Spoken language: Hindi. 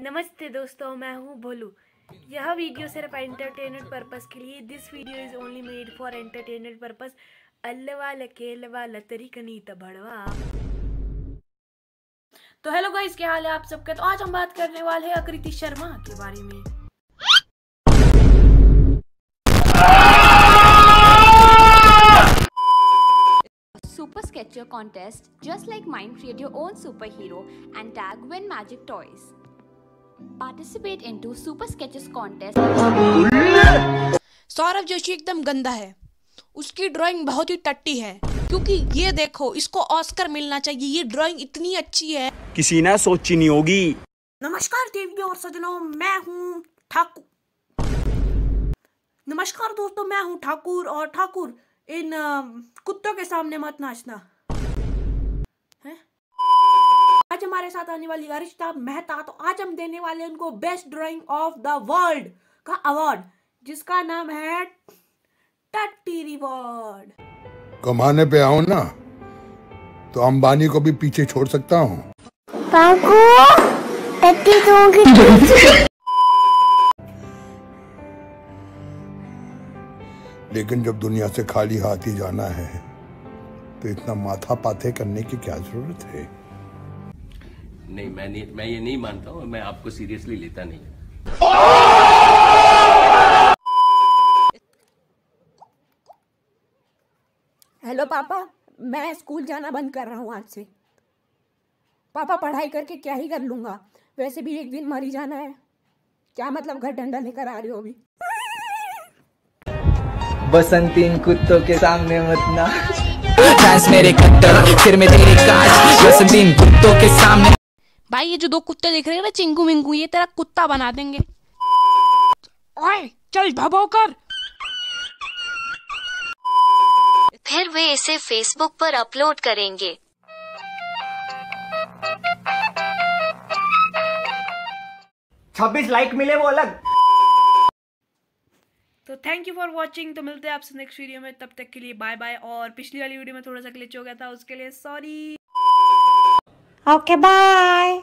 नमस्ते दोस्तों, मैं हूँ भोलू। यह वीडियो सिर्फ़ एंटरटेनमेंट पर्पस के लिए। This video is only made for entertainment purpose अल्लवा लकेलवा लतरी कनीत बड़वा तो हेलो गाइस क्या हाल है आप सबका? तो आज हम बात करने वाले हैं आकृति शर्मा के बारे में। Super sketcher contest, just like mine create your own superhero and tag win magic toys. Participate into super sketches contest. Saurabh Joshi एकदम गंदा है। उसकी ड्राइंग बहुत ही टट्टी है। क्योंकि ये देखो इसको ऑस्कर मिलना चाहिए। ये ड्राइंग इतनी अच्छी है। किसी ने सोची नहीं होगी। नमस्कार देवियों और सजनों मैं हूँ ठाकुर। नमस्कार दोस्तों मैं हूँ ठाकुर और ठाकुर इन कुत्तों के सामने मत नाचना। हमारे साथ आने वाली अरिश्ता मेहता तो आज हम देने वाले उनको best drawing of the world का अवार्ड जिसका नाम है टट्टी रिवॉर्ड कमाने पे आऊँ ना तो अंबानी को भी पीछे छोड़ सकता हूँ। लेकिन जब दुनिया से खाली हाथ ही जाना है तो इतना माथा पाथे करने की क्या ज़रूरत है? नहीं मैं नहीं मैं ये नहीं मानता हूँ मैं आपको सीरियसली लेता नहीं हेलो पापा मैं स्कूल जाना बंद कर रहा हूँ आज से। पापा पढ़ाई करके क्या ही कर लूँगा? वैसे भी एक दिन मर ही जाना है। क्या मतलब घर डंडा लेकर आ रही हो अभी? बसंती इन कुत्तों के सामने मत फैंस मेरे कट्टर फिर मैं तेरे काज। बसंती इन कुत्तों के सामने भाई ये जो दो कुत्ते दिख रहे हैं ना चिंगू मिंगू ये तेरा कुत्ता बना देंगे। ओए चल भभो कर। फिर वे इसे फेसबुक पर अपलोड करेंगे। छब्बीस लाइक मिले वो अलग। तो थैंक यू फॉर वॉचिंग तो मिलते हैं आपसे नेक्स्ट वीडियो में तब तक के लिए बाय बाय और पिछली वाली वीडियो में थोड़ा सा ग्लिच हो गया था उसके लिए सॉरी ओके बाय